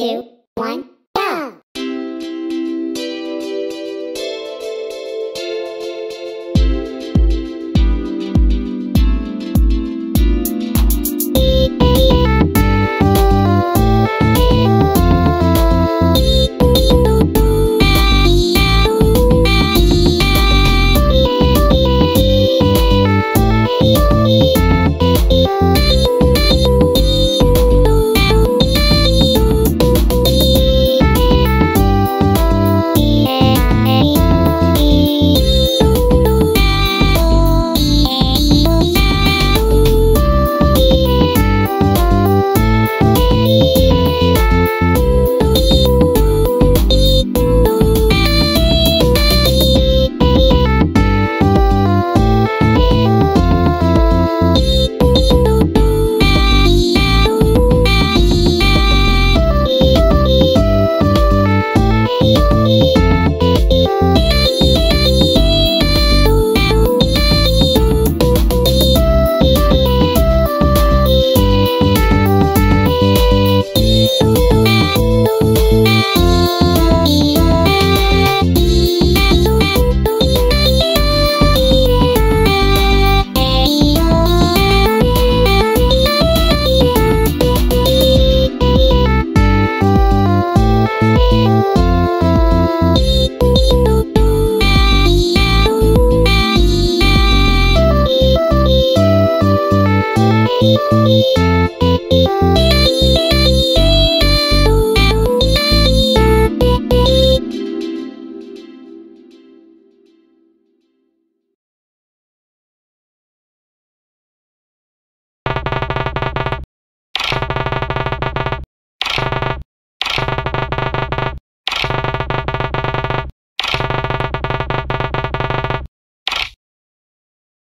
two, one, go!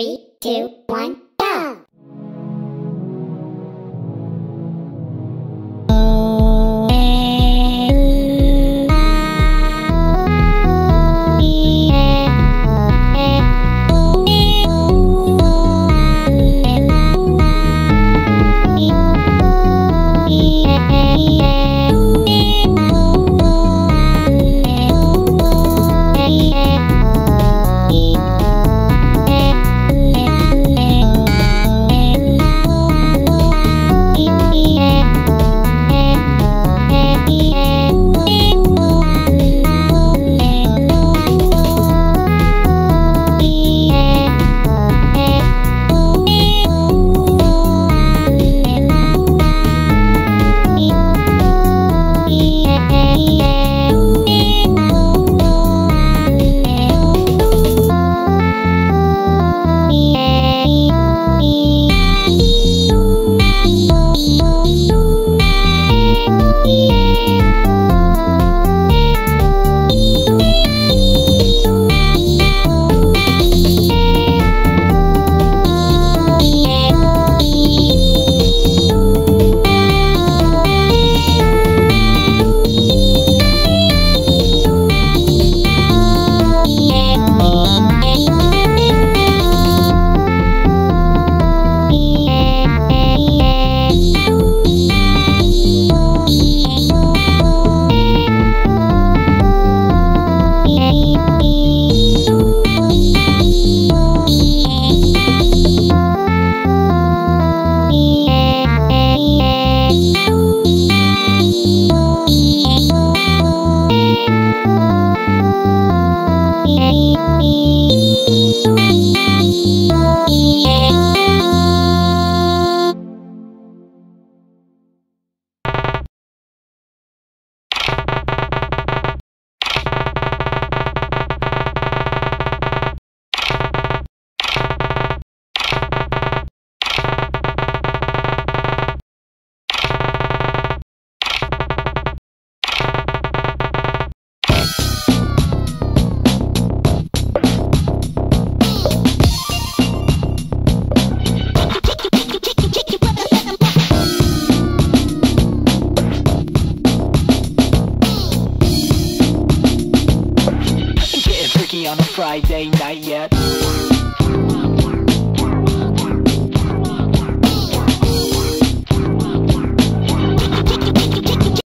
Three, two, one, Friday night yet